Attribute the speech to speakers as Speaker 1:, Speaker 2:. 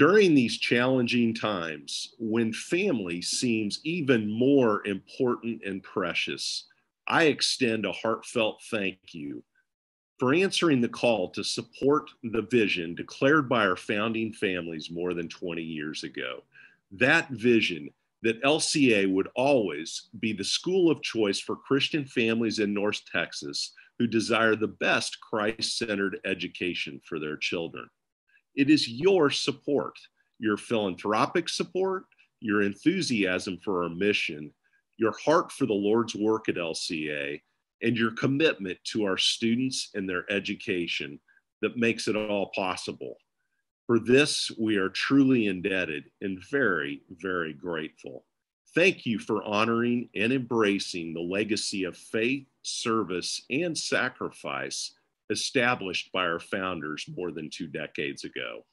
Speaker 1: During these challenging times, when family seems even more important and precious, I extend a heartfelt thank you for answering the call to support the vision declared by our founding families more than 20 years ago. That vision that LCA would always be the school of choice for Christian families in North Texas who desire the best Christ centered education for their children. It is your support, your philanthropic support, your enthusiasm for our mission, your heart for the Lord's work at LCA, and your commitment to our students and their education that makes it all possible. For this, we are truly indebted and very, very grateful. Thank you for honoring and embracing the legacy of faith, service, and sacrifice established by our founders more than two decades ago.